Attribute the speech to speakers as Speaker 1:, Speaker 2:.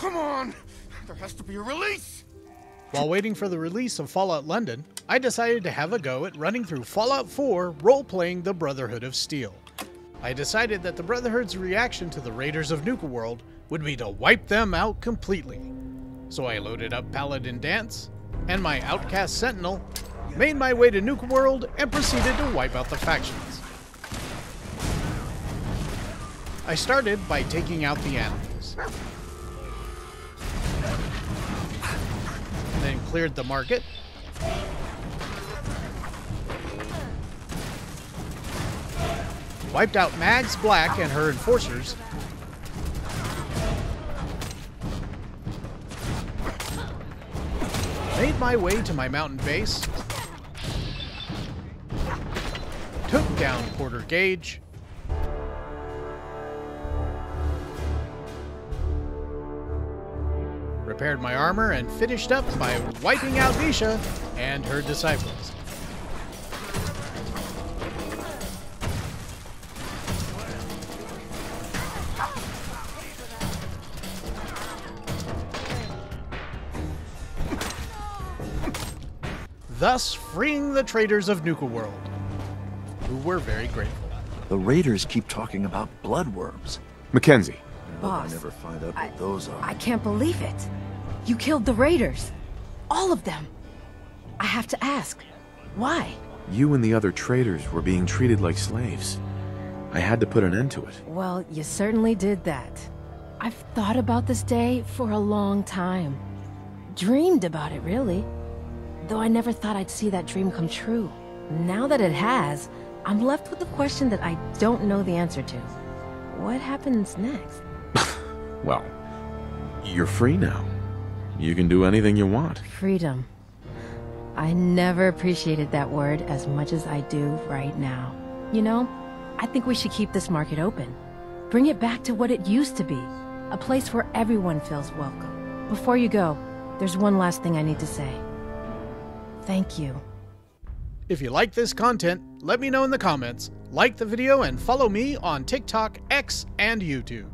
Speaker 1: Come on! There has to be a release!
Speaker 2: While waiting for the release of Fallout London, I decided to have a go at running through Fallout 4 role playing the Brotherhood of Steel. I decided that the Brotherhood's reaction to the Raiders of Nuka World would be to wipe them out completely. So I loaded up Paladin Danse and my Outcast Sentinel, made my way to Nuka World, and proceeded to wipe out the factions. I started by taking out the animals. Cleared the market. Wiped out Mags Black and her enforcers. Made my way to my mountain base. Took down Porter Gage. Repaired my armor, and finished up by wiping out Nisha and her disciples. Thus freeing the traders of Nuka World, who were very grateful.
Speaker 3: The raiders keep talking about bloodworms.
Speaker 4: Mackenzie,
Speaker 3: I
Speaker 5: Boss,
Speaker 3: never find out
Speaker 5: I-
Speaker 3: what those are.
Speaker 5: I can't believe it. You killed the raiders. All of them. I have to ask, why?
Speaker 4: you and the other traders were being treated like slaves. I had to put an end to it.
Speaker 5: Well, you certainly did that. I've thought about this day for a long time. Dreamed about it, really. Though I never thought I'd see that dream come true. Now that it has, I'm left with a question that I don't know the answer to. What happens next?
Speaker 4: Well, you're free now. You can do anything you want.
Speaker 5: Freedom. I never appreciated that word as much as I do right now. You know, I think we should keep this market open. Bring it back to what it used to be. A place where everyone feels welcome. Before you go, there's one last thing I need to say. Thank you.
Speaker 2: If you like this content, let me know in the comments, like the video, and follow me on TikTok, X, and YouTube.